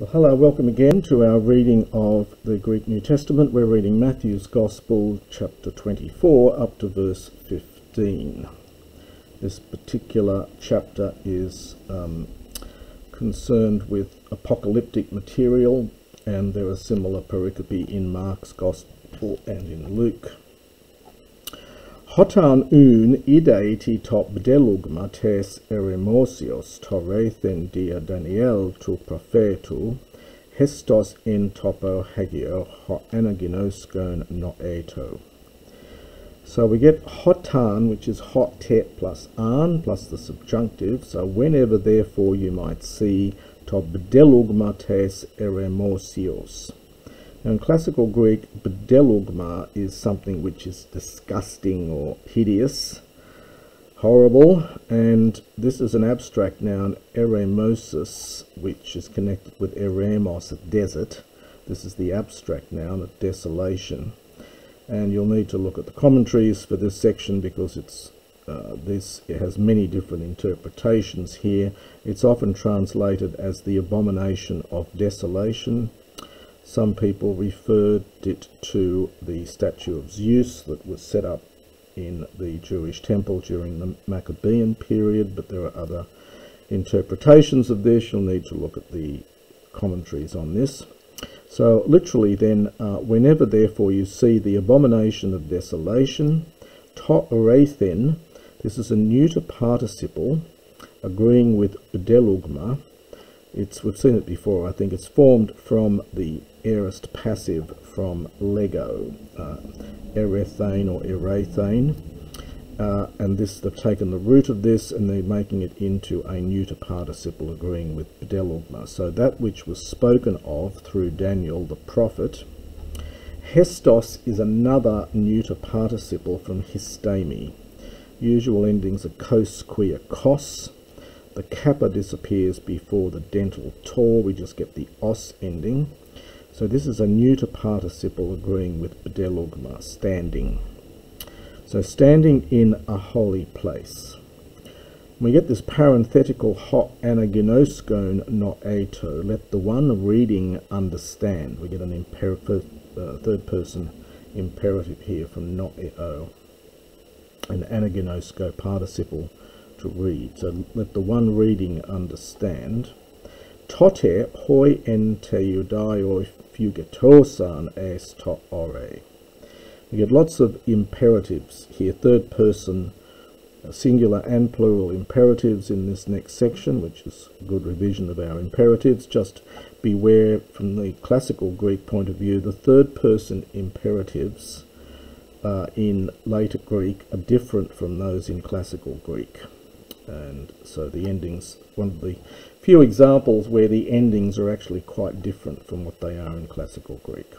Well, hello, welcome again to our reading of the Greek New Testament. We're reading Matthew's Gospel, chapter 24, up to verse 15. This particular chapter is um, concerned with apocalyptic material, and there are similar pericope in Mark's Gospel and in Luke. Hotan un ideiti top delugma tes eremosios torethen dia Daniel tu prophetu, hestos in topo hagio ho anaginoskon noeto. So we get hotan, which is hotet plus an plus the subjunctive. So whenever, therefore, you might see top delugma tes eremosios. Now in classical Greek, bedelugma is something which is disgusting or hideous, horrible, and this is an abstract noun, eremosis, which is connected with eremos, a desert. This is the abstract noun of desolation. And you'll need to look at the commentaries for this section because it's uh, this it has many different interpretations here. It's often translated as the abomination of desolation, some people referred it to the statue of Zeus that was set up in the Jewish temple during the Maccabean period, but there are other interpretations of this. You'll need to look at the commentaries on this. So literally then, uh, whenever therefore you see the abomination of desolation, to this is a neuter participle agreeing with bedelugma. It's, we've seen it before, I think it's formed from the aorist passive from Lego, uh, erethane or erathane. Uh, and this they've taken the root of this and they're making it into a neuter participle agreeing with bedelugma. So that which was spoken of through Daniel the prophet. Hestos is another neuter participle from histemi. Usual endings are kos, quia, kos. The kappa disappears before the dental tor. We just get the os ending. So this is a neuter participle agreeing with bedelugma, standing. So standing in a holy place. We get this parenthetical ho anaginoskon noeto. Let the one reading understand. We get an uh, third person imperative here from noeo. An anaginosko participle to read. So let the one reading understand. Tote hoi en teudaioi fugitosan est to ore. We get lots of imperatives here, third person singular and plural imperatives in this next section, which is a good revision of our imperatives. Just beware from the classical Greek point of view, the third person imperatives uh, in later Greek are different from those in classical Greek. And so the endings, one of the few examples where the endings are actually quite different from what they are in classical Greek.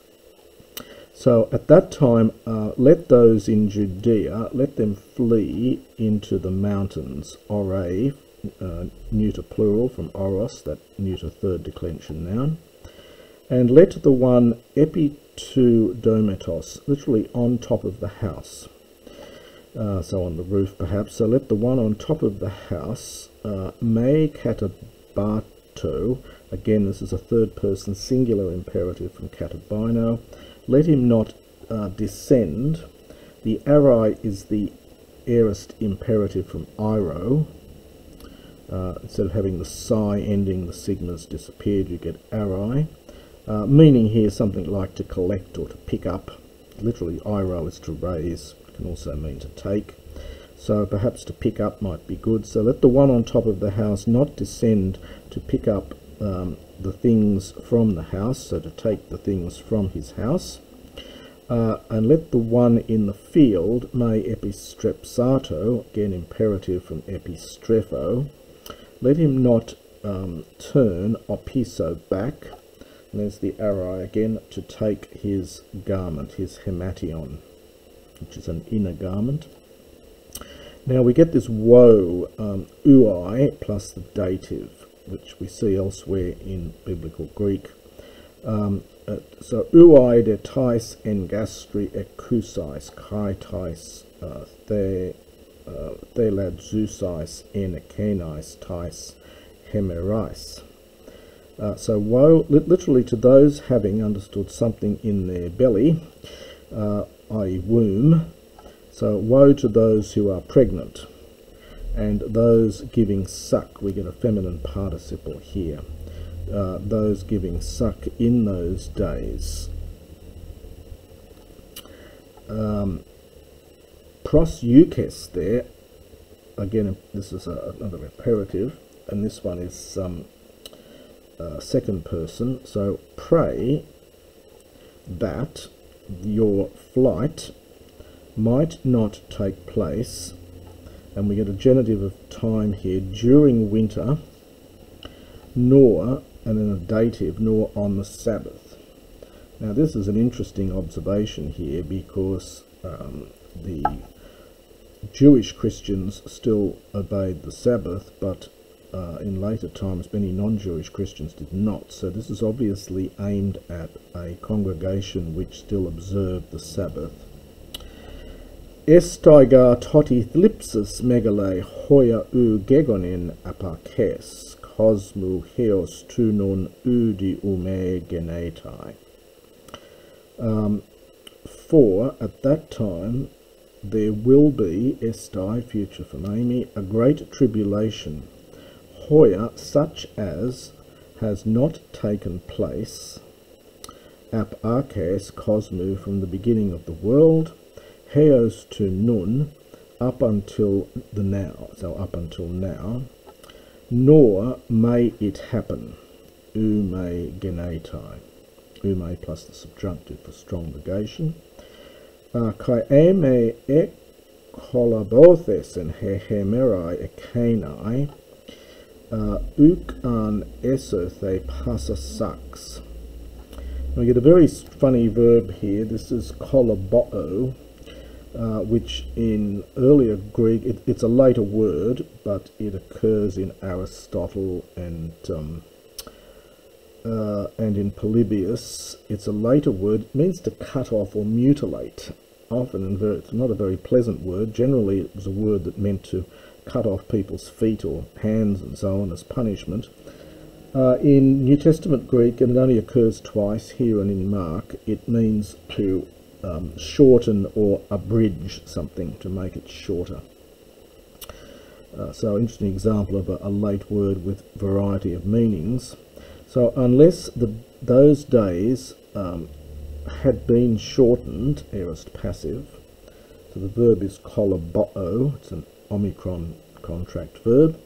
So at that time, uh, let those in Judea, let them flee into the mountains, ore, uh, neuter plural from oros, that neuter third declension noun, and let the one epi to dometos, literally on top of the house. Uh, so on the roof perhaps. So let the one on top of the house, uh, me kata bato. Again, this is a third person singular imperative from katabino. Let him not uh, descend. The arai is the aorist imperative from iro. Uh, instead of having the psi ending, the sigmas disappeared, you get arai. Uh, meaning here something like to collect or to pick up. Literally, iro is to raise, can also mean to take. So perhaps to pick up might be good. So let the one on top of the house not descend to pick up um, the things from the house, so to take the things from his house. Uh, and let the one in the field, me epistrepsato, again imperative from epistrepho, let him not um, turn opiso back, and there's the arai again, to take his garment, his hemation, which is an inner garment. Now we get this woe, um, uai, plus the dative, which we see elsewhere in biblical Greek. Um, uh, so uai de tais en gastri ekusais, kai tais uh, the uh, theladzusais en akenais tais hemerais. Uh, so woe, li literally to those having understood something in their belly, uh, i.e. womb. So woe to those who are pregnant and those giving suck. We get a feminine participle here. Uh, those giving suck in those days. Um, pros euches there, again, this is a, another imperative, and this one is um, uh, second person. So pray that your flight might not take place, and we get a genitive of time here, during winter, nor, and then a dative, nor on the Sabbath. Now this is an interesting observation here because um, the Jewish Christians still obeyed the Sabbath, but uh, in later times many non-Jewish Christians did not. So this is obviously aimed at a congregation which still observed the Sabbath. Estaiga toti thlipsis megale hoia u gegonin apakes, cosmu heos tu non udi ume genetai. Um, for at that time there will be, estai, future for eimi, a great tribulation hoia such as has not taken place ap arches cosmu from the beginning of the world, heos to nun, up until the now, so up until now, nor may it happen, ume genetai, ume plus the subjunctive for strong negation, kai eme e kolabothes and he hemerai ekanai, uh, uk an esothe pasa sax. We get a very funny verb here. This is kolaboo, uh, which in earlier Greek, it, it's a later word, but it occurs in Aristotle and um, uh, and in Polybius. It's a later word. It means to cut off or mutilate. Often, and very, it's not a very pleasant word. Generally, it was a word that meant to cut off people's feet or hands and so on as punishment. Uh, in New Testament Greek, and it only occurs twice here and in Mark, it means to um, shorten or abridge something, to make it shorter. Uh, so, interesting example of a, a, late word with variety of meanings. So, unless the, those days um, had been shortened, aorist passive, so the verb is kolaboo, it's an Omicron contract verb.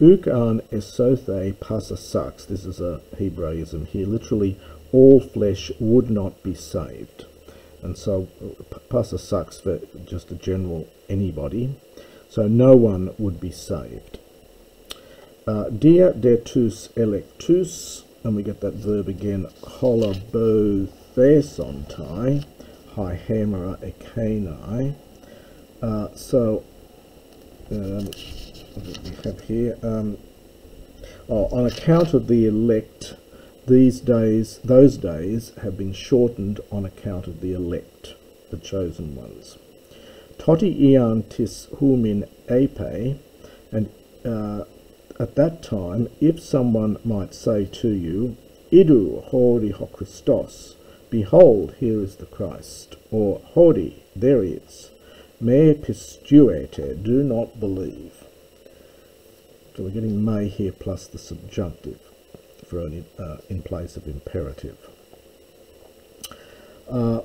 Uk an esothe pasa sucks. This is a Hebraism here. Literally, all flesh would not be saved. And so, pasa sucks for just a general anybody. So, no one would be saved. Uh, dia detus electus, and we get that verb again, kolabotesontai, hi hamera ekanai. Uh, so, um, we have here? Um, oh, on account of the elect, these days, those days have been shortened on account of the elect, the chosen ones. Toti ian tis humin ape, and uh, at that time, if someone might say to you, Idu hori ho Christos, behold, here is the Christ, or hori, there he is, me pistuete, do not believe. So we're getting may here plus the subjunctive for an, uh, in place of imperative. Uh,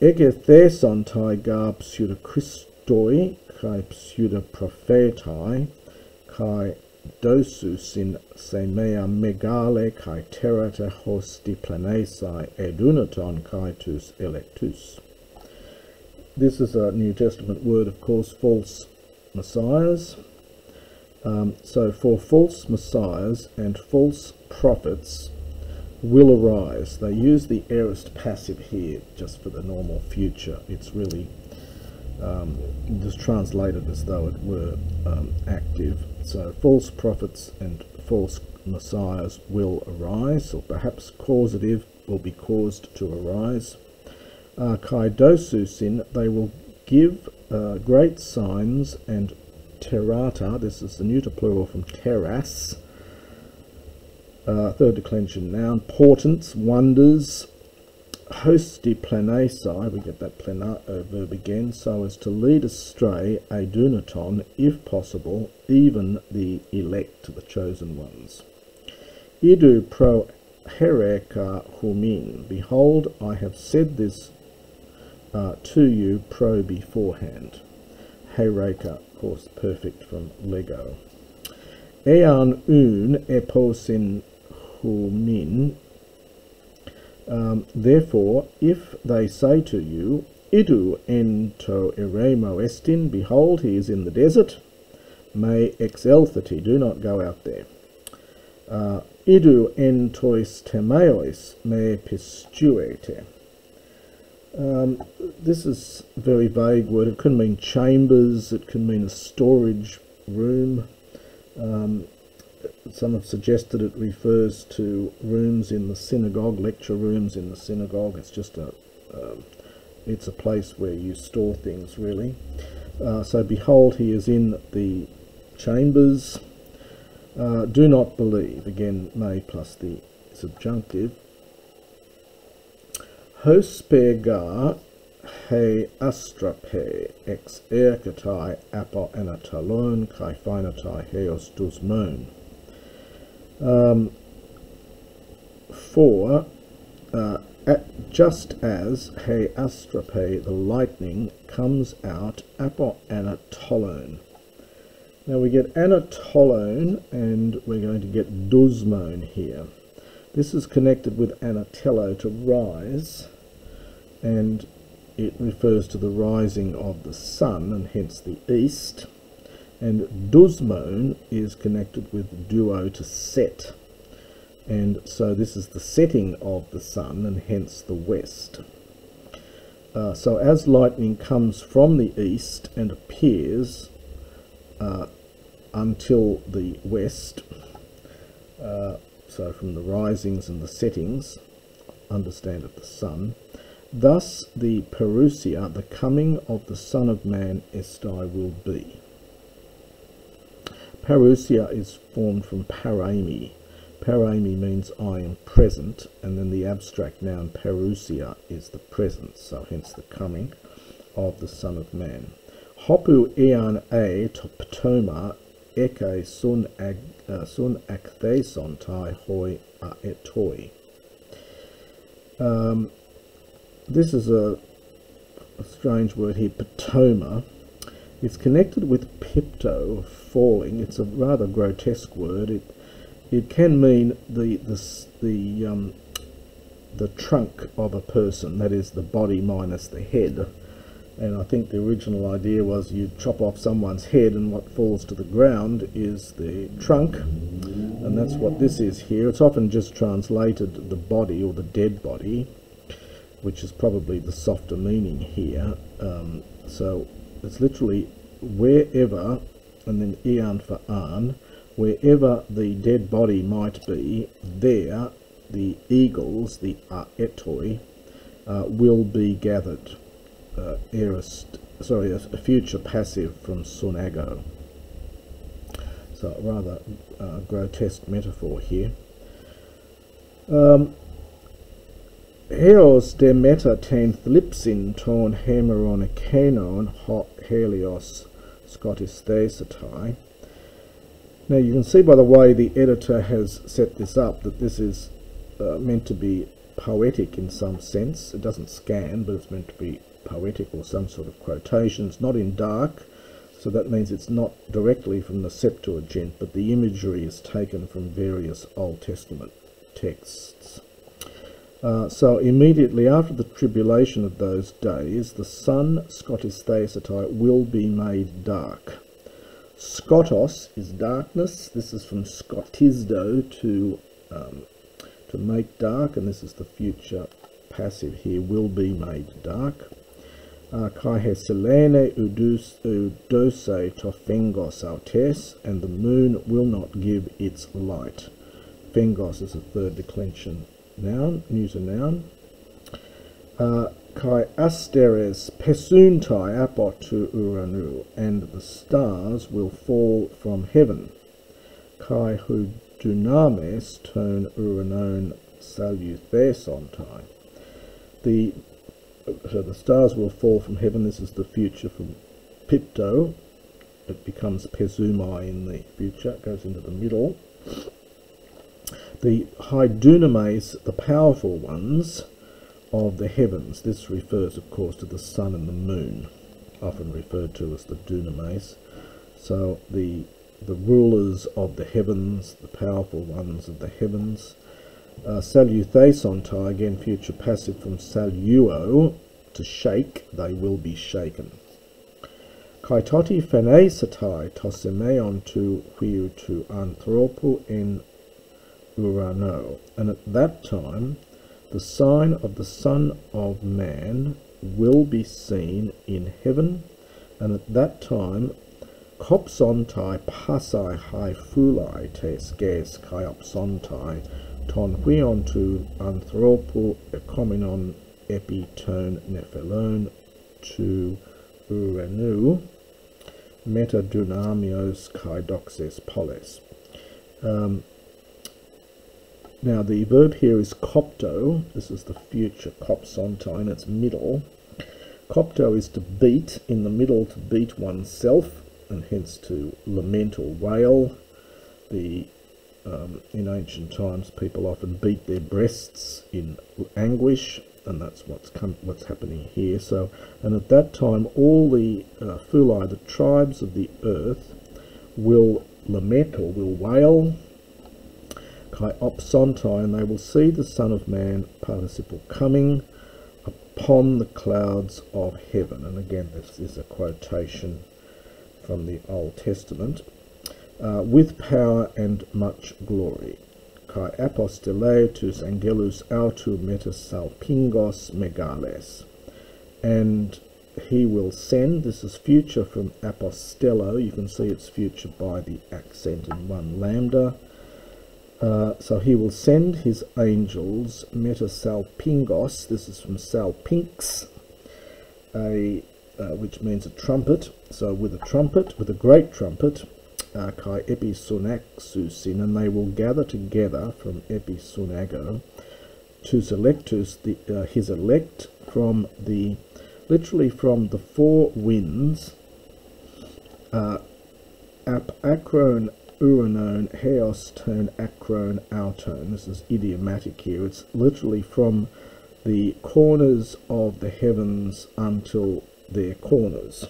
Ege theson tai gar pseudo Christoi, kai pseudo prophetai, kai dosus in semea megale kai terata hosti planesai edunaton kai tus electus. This is a New Testament word, of course, false messiahs. Um, so for false messiahs and false prophets will arise. They use the aorist passive here just for the normal future. It's really um, just translated as though it were um, active. So false prophets and false messiahs will arise, or perhaps causative will be caused to arise uh, kaidosusin, they will give uh, great signs and terata, this is the neuter plural from teras, Uh, third declension noun. Portents, wonders. Hosti planesi, we get that plena uh, verb again, so as to lead astray a dunaton, if possible, even the elect, the chosen ones. Idu pro hereka humin. Behold, I have said this uh, to you pro beforehand. Hereka, of course, perfect from Lego. Ean un eposin humin. Um, therefore, if they say to you, Idu ento eremo estin, behold, he is in the desert, may exelthati, do not go out there. Uh, Idu entois temeois me pistuete. Um, this is a very vague word. It can mean chambers, it can mean a storage room. Um, some have suggested it refers to rooms in the synagogue, lecture rooms in the synagogue. It's just a, um, it's a place where you store things, really. Uh, so behold, he is in the chambers. Uh, do not believe, again, may plus the subjunctive. Hospega he astrape ex ercatai apo anatalon kai finatai heos dusmon. Um, for uh, at, just as he astrape, the lightning, comes out apo anatolone. Now we get anatolon and we're going to get dusmone here. This is connected with anatello to rise and it refers to the rising of the sun and hence the east. And Dusmon is connected with duo to set. And so this is the setting of the sun and hence the west. Uh, so as lightning comes from the east and appears uh, until the west uh, so from the risings and the settings understand of the sun thus the parousia the coming of the son of man estai will be Parousia is formed from parami. Parami means I am present, and then the abstract noun parousia is the presence, so hence the coming of the Son of Man. Hopu ean a to ptoma eke sun ag uh, sun tai hoi a etoi. Um, this is a, a strange word here, ptoma. It's connected with pipto, falling. It's a rather grotesque word. It it can mean the the the um, the trunk of a person, that is the body minus the head. And I think the original idea was you chop off someone's head and what falls to the ground is the trunk. And that's what this is here. It's often just translated the body or the dead body, which is probably the softer meaning here. Um, so it's literally wherever and then eon for an, wherever the dead body might be, there the eagles, the aetoi, uh, will be gathered. Uh, aorist, sorry, a, a, future passive from sunago. So rather uh, grotesque metaphor here. Um, Heos de meta ten thlipsin ton hemeron canon helios Scottish Theasetai. Now you can see by the way the editor has set this up that this is uh, meant to be poetic in some sense. It doesn't scan, but it's meant to be poetic or some sort of quotation. It's not in dark, so that means it's not directly from the Septuagint, but the imagery is taken from various Old Testament texts. Uh, so immediately after the tribulation of those days, the sun, Scotis Theasetai, will be made dark. Skotos is darkness. This is from Scotisdo to um, to make dark, and this is the future passive here, will be made dark. Uh, kai heselene udus udose to fengos autes, and the moon will not give its light. Fengos is a third declension noun, a noun. Uh, kai asteres pesuntai apotu uranu, and the stars will fall from heaven. Kai dunames ton uranon salutesontai. The so the stars will fall from heaven. This is the future from Pipto. It becomes Pesumai in the future. It goes into the middle. The high the powerful ones of the heavens. This refers, of course, to the sun and the moon, often referred to as the dunames. So the the rulers of the heavens, the powerful ones of the heavens. Uh, salutesontai, again future passive from saluo, to shake, they will be shaken. Kaitoti phenesatai tosimeon tu huiu tu anthropo in urano. And at that time, the sign of the Son of Man will be seen in heaven, and at that time Kopsontai pasai hai fulai te skes kai opsontai ton huion tu anthropo epi ton nephelon tu urenu meta dunamios kai doxes polis. Um, now the verb here is copto. This is the future copsontai in its middle. Copto is to beat, in the middle to beat oneself and hence to lament or wail. The um, in ancient times, people often beat their breasts in anguish, and that's what's come, what's happening here. So, and at that time, all the uh, Fulai, the tribes of the earth, will lament or will wail. Kai opsontai, and they will see the Son of Man, participle coming upon the clouds of heaven. And again, this is a quotation from the Old Testament, uh, with power and much glory. Kai aposteletus angelus autu metasalpingos megales. And he will send, this is future from apostello, you can see it's future by the accent in one lambda. Uh, so he will send his angels metasalpingos, this is from salpinx, a uh, which means a trumpet. So with a trumpet, with a great trumpet, uh, kai episunaxusin, and they will gather together from episunago to selectus the, uh, his elect from the, literally from the four winds, uh, ap acron uranon heos tone acron outone. This is idiomatic here. It's literally from the corners of the heavens until their corners.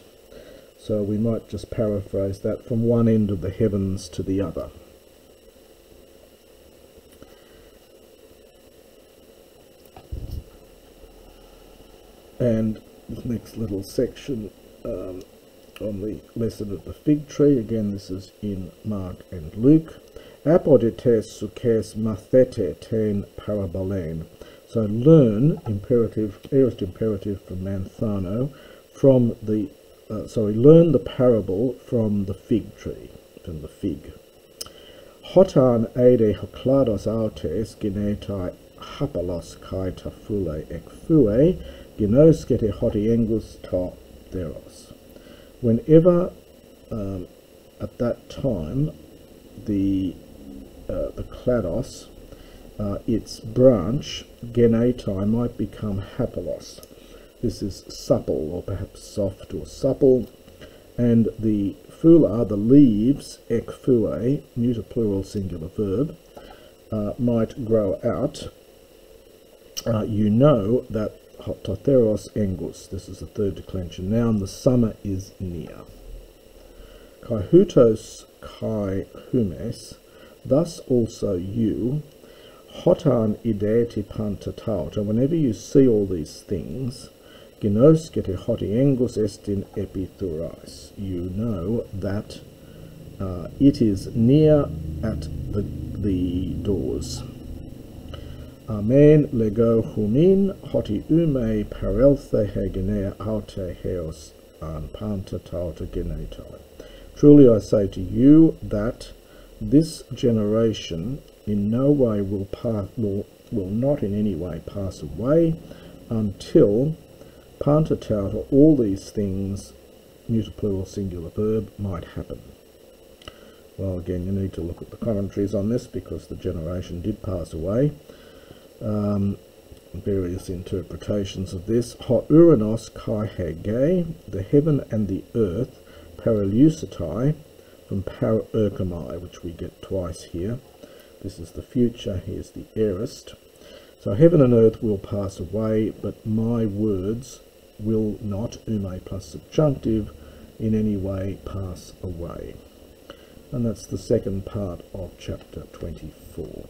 So we might just paraphrase that from one end of the heavens to the other. And this next little section um, on the lesson of the fig tree, again this is in Mark and Luke. Apodetes sukes mathete ten parabolen. So learn, imperative, aorist imperative from Manthano, from the, uh, sorry, learn the parable from the fig tree, from the fig. Hotan ade hoklados autes genetai hapalos kai tafule ekfue genos gete hotiengus ta theros. Whenever um, at that time the uh, the clados, uh, its branch genetai might become hapalos. This is supple or perhaps soft or supple. And the fula, the leaves, ekfue, neuter plural singular verb, uh, might grow out. Uh, you know that totheros engus, this is the third declension noun, the summer is near. Kai hutos kai humes, thus also you, hotan ideati pantatauta, whenever you see all these things, Hotiengus estin epithuras. You know that uh, it is near at the, the doors. Amen lego humin hoti ume parelthe hegenea aute heos an panta tauta genetai. Truly I say to you that this generation in no way will pass, will, will not in any way pass away until Pantataut, all these things, neuter plural singular verb, might happen. Well, again, you need to look at the commentaries on this because the generation did pass away. Um, various interpretations of this. Ho uranos kai hege, the heaven and the earth, paraleucetai, from para which we get twice here. This is the future, here's the aorist. So heaven and earth will pass away, but my words will not, ume plus subjunctive, in any way pass away. And that's the second part of chapter 24.